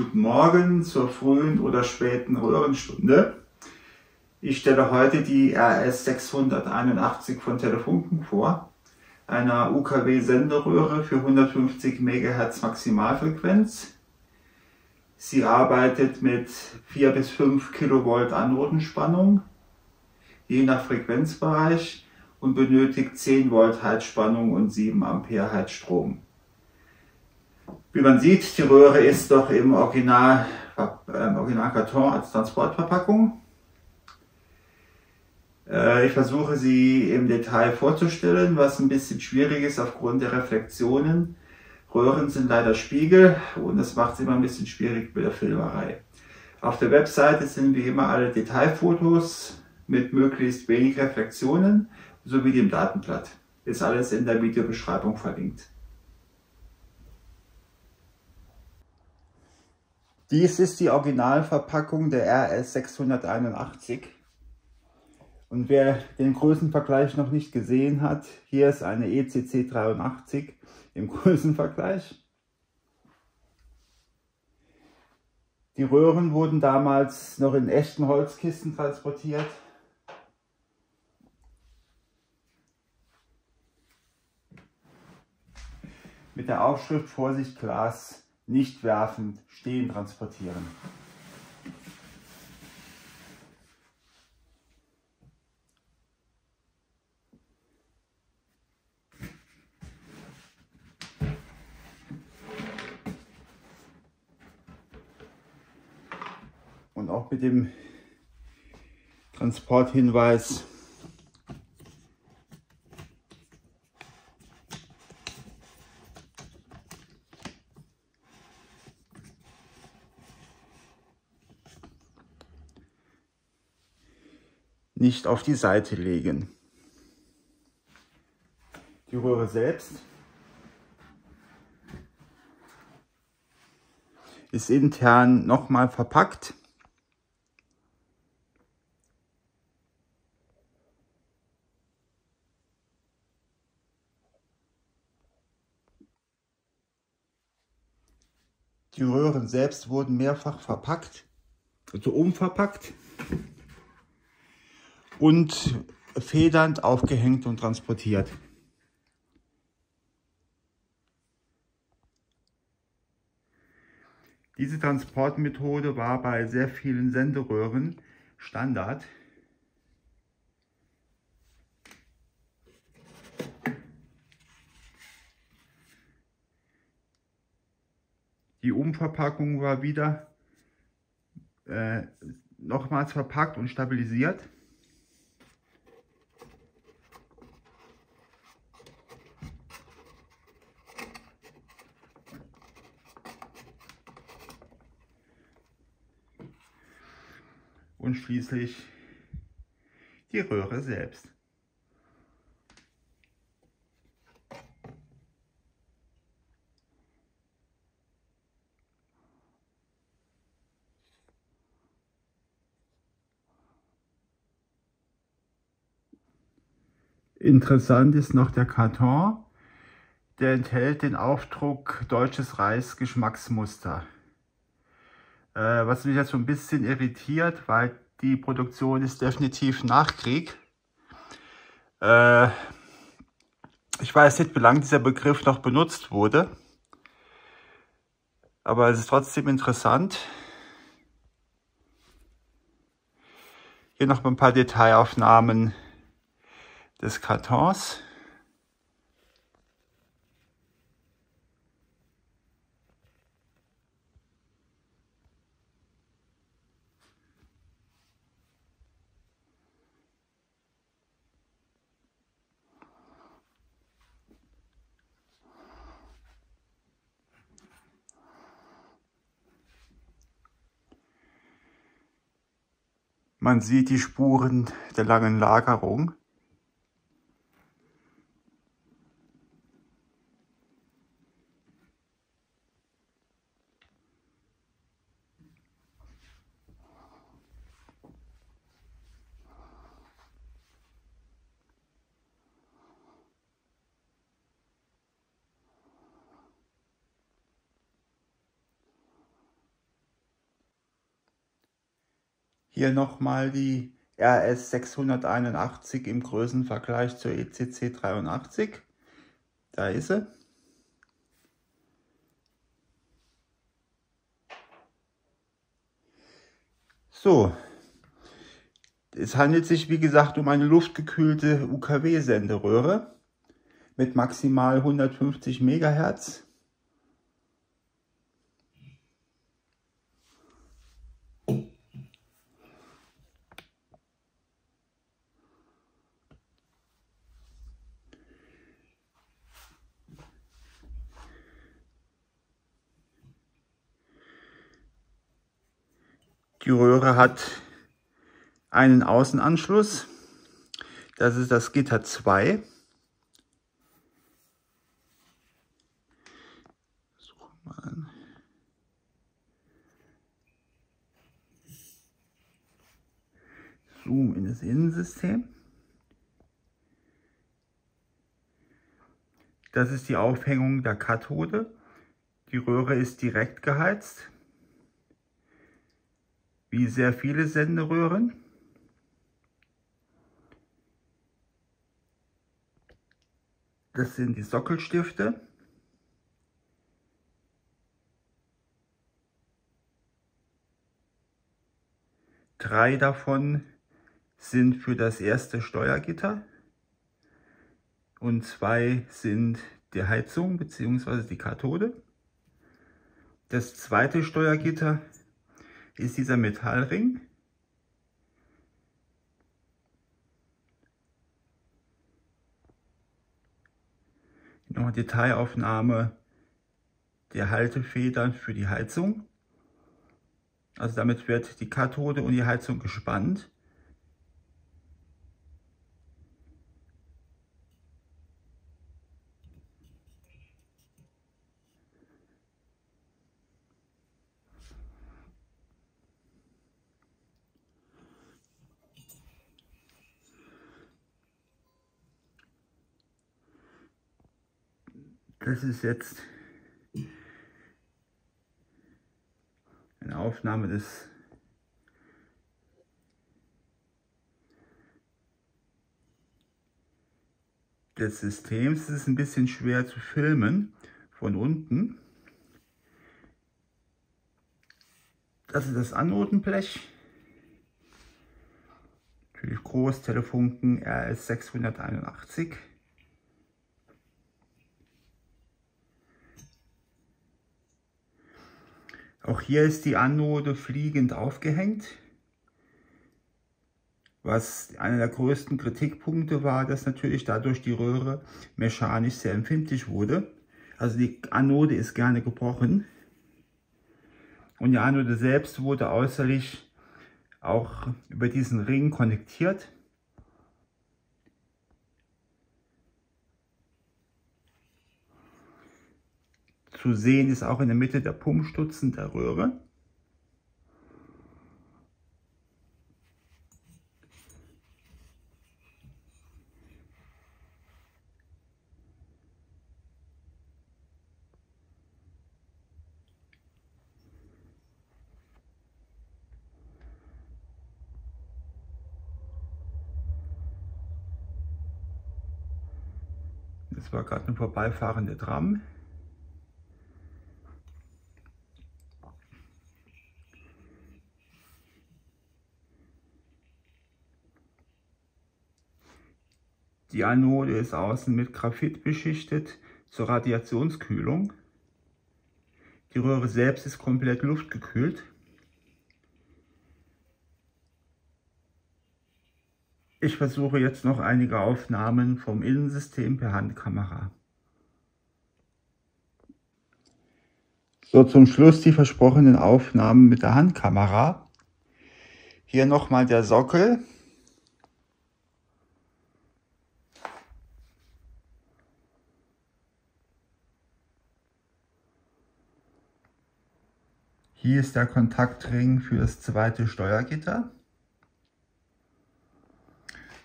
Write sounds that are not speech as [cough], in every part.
Guten Morgen zur frühen oder späten Röhrenstunde. Ich stelle heute die RS 681 von Telefunken vor, einer UKW-Senderöhre für 150 MHz Maximalfrequenz. Sie arbeitet mit 4 bis 5 Kilovolt Anodenspannung, je nach Frequenzbereich und benötigt 10 Volt Heizspannung und 7 Ampere Heizstrom. Wie man sieht, die Röhre ist doch im Original, äh, Originalkarton als Transportverpackung. Äh, ich versuche sie im Detail vorzustellen, was ein bisschen schwierig ist aufgrund der Reflexionen. Röhren sind leider Spiegel und das macht es immer ein bisschen schwierig mit der Filmerei. Auf der Webseite sind wie immer alle Detailfotos mit möglichst wenig Reflexionen sowie dem Datenblatt. Ist alles in der Videobeschreibung verlinkt. Dies ist die Originalverpackung der RS 681. Und wer den Größenvergleich noch nicht gesehen hat, hier ist eine ECC 83 im [laughs] Größenvergleich. Die Röhren wurden damals noch in echten Holzkisten transportiert. Mit der Aufschrift Vorsicht Glas nicht werfend, stehen transportieren. Und auch mit dem Transporthinweis nicht auf die Seite legen. Die Röhre selbst ist intern nochmal verpackt. Die Röhren selbst wurden mehrfach verpackt, also umverpackt und federnd aufgehängt und transportiert. Diese Transportmethode war bei sehr vielen Senderöhren Standard. Die Umverpackung war wieder äh, nochmals verpackt und stabilisiert. Und schließlich die Röhre selbst. Interessant ist noch der Karton. Der enthält den Aufdruck Deutsches Reis Geschmacksmuster. Äh, was mich jetzt so ein bisschen irritiert, weil die Produktion ist definitiv Nachkrieg. Äh, ich weiß nicht, wie lange dieser Begriff noch benutzt wurde. Aber es ist trotzdem interessant. Hier noch ein paar Detailaufnahmen des Kartons. Man sieht die Spuren der langen Lagerung. Hier nochmal die RS 681 im Größenvergleich zur ECC 83. Da ist sie. So, es handelt sich wie gesagt um eine luftgekühlte UKW-Senderöhre mit maximal 150 MHz. Die Röhre hat einen Außenanschluss. Das ist das Gitter 2. Zoom in das Innensystem. Das ist die Aufhängung der Kathode. Die Röhre ist direkt geheizt wie sehr viele Senderöhren. Das sind die Sockelstifte. Drei davon sind für das erste Steuergitter und zwei sind die Heizung bzw. die Kathode. Das zweite Steuergitter ist dieser Metallring. Noch eine Detailaufnahme der Haltefedern für die Heizung. Also damit wird die Kathode und die Heizung gespannt. das ist jetzt eine Aufnahme des des Systems. Es ist ein bisschen schwer zu filmen von unten. Das ist das Anodenblech. Natürlich groß, Telefunken RS681. Auch hier ist die Anode fliegend aufgehängt. Was einer der größten Kritikpunkte war, dass natürlich dadurch die Röhre mechanisch sehr empfindlich wurde. Also die Anode ist gerne gebrochen. Und die Anode selbst wurde äußerlich auch über diesen Ring konnektiert. Zu sehen ist auch in der Mitte der Pumpstutzen der Röhre. Das war gerade eine vorbeifahrende Tram. Die Anode ist außen mit Graphit beschichtet zur Radiationskühlung. Die Röhre selbst ist komplett luftgekühlt. Ich versuche jetzt noch einige Aufnahmen vom Innensystem per Handkamera. So, zum Schluss die versprochenen Aufnahmen mit der Handkamera. Hier nochmal der Sockel. Hier ist der Kontaktring für das zweite Steuergitter.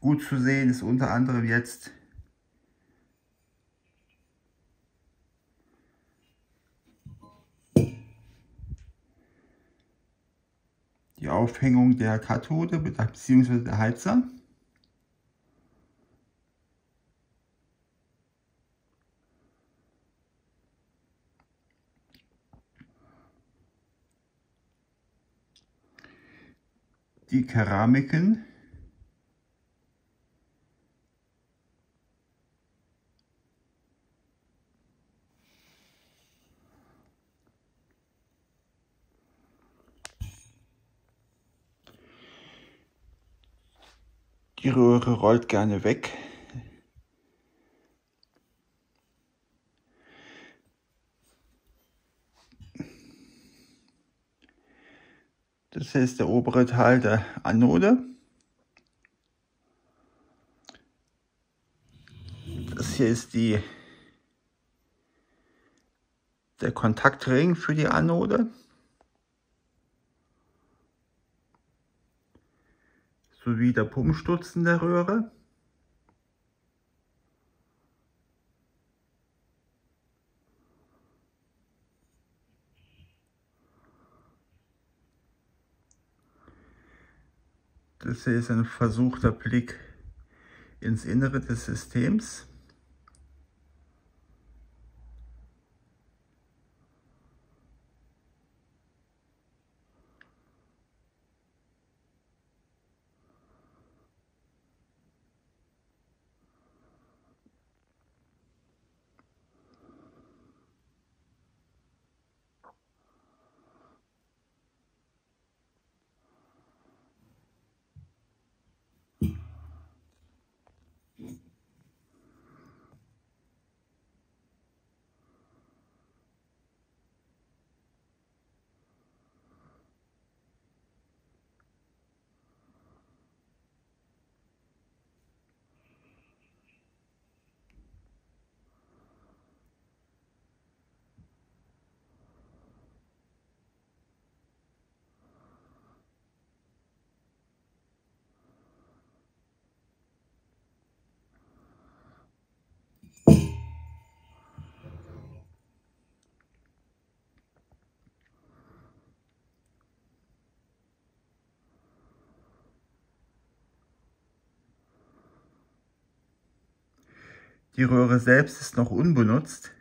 Gut zu sehen ist unter anderem jetzt die Aufhängung der Kathode bzw. der Heizer. Die Keramiken Die Röhre rollt gerne weg. Das ist der obere Teil der Anode. Das hier ist die, der Kontaktring für die Anode. sowie der Pumpsturz in der Röhre. Hier ist ein versuchter Blick ins Innere des Systems. Die Röhre selbst ist noch unbenutzt.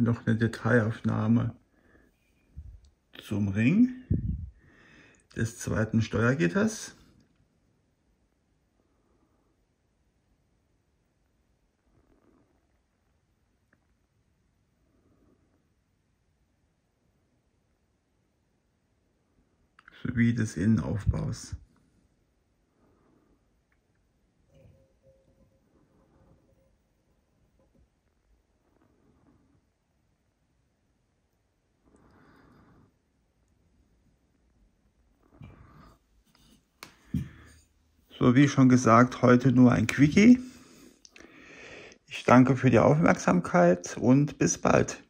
Noch eine Detailaufnahme zum Ring des zweiten Steuergitters. sowie des Innenaufbaus. So wie schon gesagt, heute nur ein Quickie. Ich danke für die Aufmerksamkeit und bis bald.